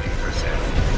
30%.